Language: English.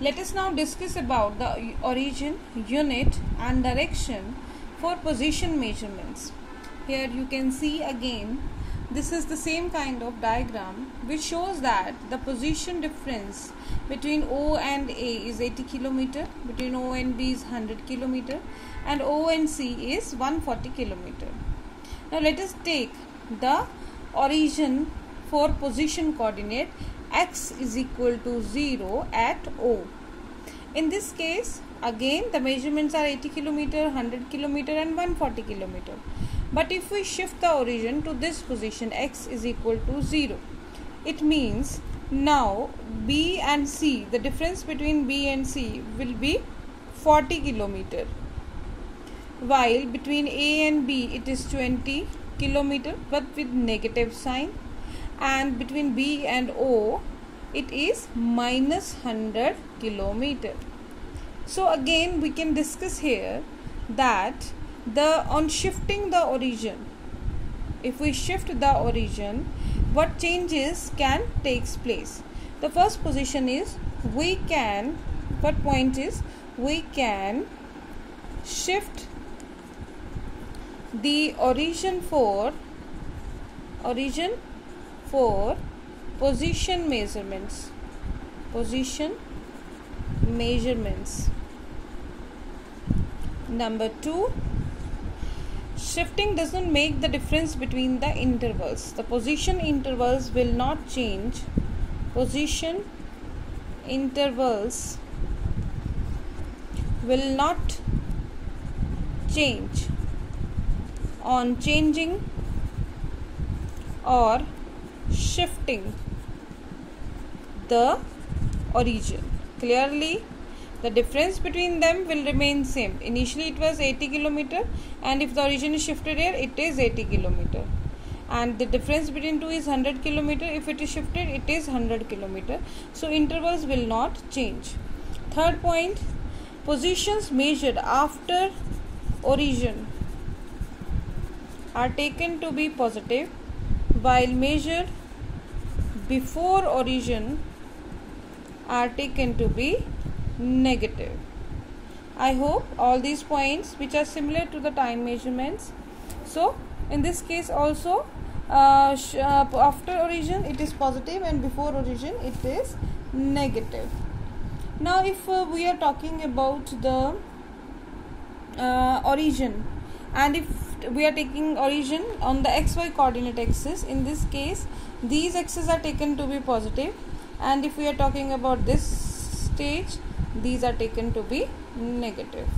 Let us now discuss about the origin, unit and direction for position measurements. Here you can see again this is the same kind of diagram which shows that the position difference between O and A is 80 kilometer, between O and B is 100 kilometer and O and C is 140 kilometer. Now let us take the origin for position coordinate x is equal to 0 at O. In this case again the measurements are 80 kilometer, 100 kilometer and 140 kilometer. But if we shift the origin to this position x is equal to 0 it means now B and C the difference between B and C will be 40 kilometer while between A and B it is 20 kilometer but with negative sign and between B and O it is minus 100 kilometer. So again we can discuss here that the on shifting the origin if we shift the origin what changes can takes place the first position is we can what point is we can shift the origin for origin for position measurements. Position measurements. Number 2 shifting doesn't make the difference between the intervals. The position intervals will not change. Position intervals will not change. On changing or shifting the origin. Clearly the difference between them will remain same. Initially it was 80 kilometer and if the origin is shifted here it is 80 kilometer. And the difference between two is 100 kilometer. If it is shifted it is 100 kilometer. So intervals will not change. Third point positions measured after origin are taken to be positive while measured before origin are taken to be negative. I hope all these points which are similar to the time measurements. So in this case also uh, uh, after origin it is positive and before origin it is negative. Now if uh, we are talking about the uh, origin and if we are taking origin on the xy coordinate axis. In this case these axes are taken to be positive and if we are talking about this stage these are taken to be negative